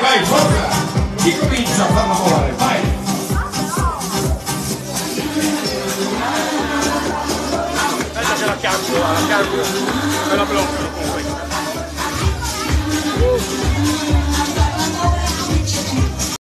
Vai, vai, forza! Chi comincia a farla volare? Vai! Aspetta che la cambio, la cambio. Me la blocco.